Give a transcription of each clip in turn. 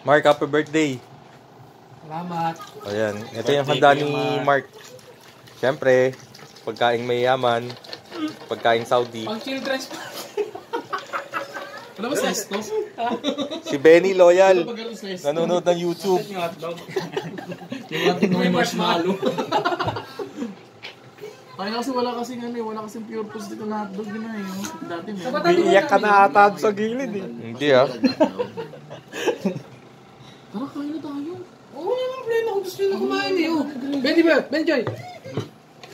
Mark, happy birthday. Salamat. Ayan, ito yung handa ni Mark. Siyempre, pagkain mayaman, pagkain Saudi. Pang children's Ano ba sesto? Si Benny Loyal, ano nanonood ng YouTube. Yung ating may marshmallow. Kaya kasi wala kasing ano eh, wala kasing pure foods dito na hotdog yun na eh. Dati may. Iiyak ka na ata sa gilid eh. Hindi ah. Tara, kain na tayo. Oo, wala nang plan ako. Gusto nyo na kumain eh. Oh. Benji ba? Benjoy!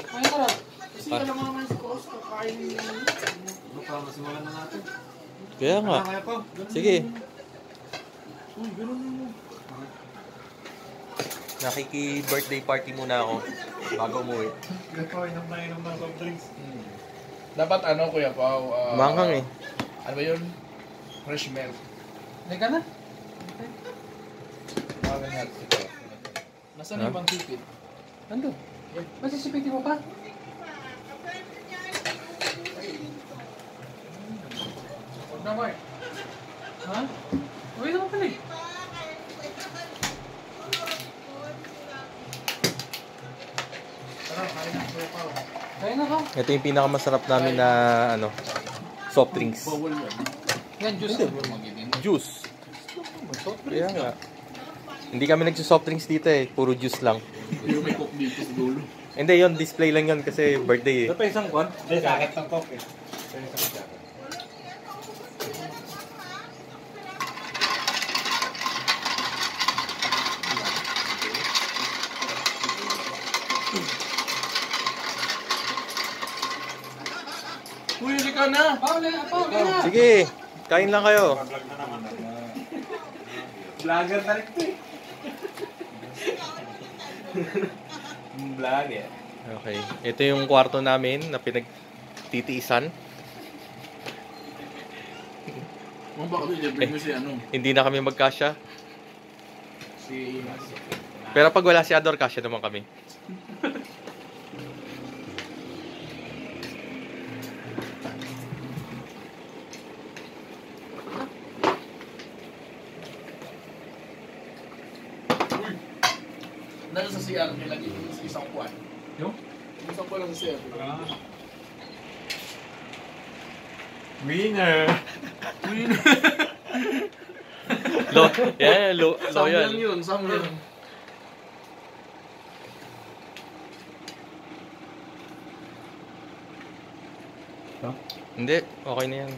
Kain ka na. Kasi ka lang naman si Kos. Kakain niya. Ano pa, masimulan na natin. Kaya nga. Sige. Uy, ganun mo. Nakiki-birthday party muna ako bago umuwi. Ito, inom na inom ng soft drinks. Dapat ano, Kuya Pao? ah, Manghang eh. Ano ba yun? Fresh milk. Teka na. Mga ganyan. Nasaan Ha? yung bang sipit? Ando. Ba't sisipitin mo pa? Huwag na, Mark. Ha? Uy, naman pala eh. Tara, kain na, Kuya Pao. Kain na ka. Ito yung pinakamasarap namin na ano, soft drinks. Yan. Juice. Magiging. Juice. Kaya nga. Hindi kami nagsisoft drinks dito eh. Puro juice lang. Yung may coke dito sa dulo. Hindi, yon display lang yon kasi birthday eh. Ito pa isang kwan? Hindi, sakit ng coke eh. Ito yung isang jacket. Uy, hindi ka na! Sige, kain lang kayo. Vlog na naman. Vlogger na rin eh. Vlog eh. Okay. Ito yung kwarto namin na pinagtitiisan. Mga baka i-bring mo si ano? Hindi na kami magkasya. Si... Pero pag wala si Ador, kasya naman kami. Nasa sa CR nilagay yung isang kuwan. Yung? Yung Isang kuwan lang sa CR. Winner! Lo, yeah, lo, Sam lang loyal. yun, Sam lang. Hindi, okay na yan.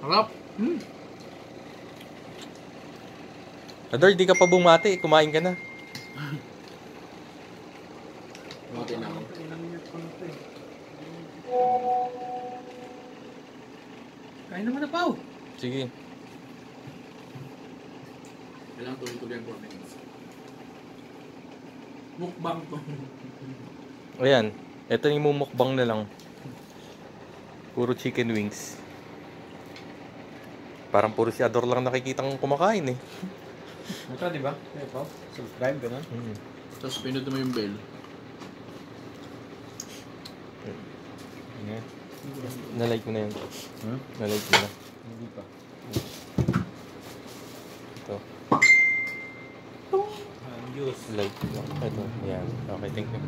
Harap. Hmm. Ador, di ka pa bumati. Kumain ka na. Okay na ako. Kain naman na, Pao. Sige. Kailangan tuloy-tuloy ang 4 minutes. Mukbang to. Ayan. Ito yung mumukbang na lang. Puro chicken wings. Parang puro si Ador lang nakikitang kumakain eh. Ito, di ba? Ito. Subscribe, ganun. Mm. Tapos pinod mo yung bell. Yeah. Nalike ko na yun. Hmm? Nalike ko na. Hindi pa. Ito. Juice. Like lang. Ito. Yan. Okay, thank you.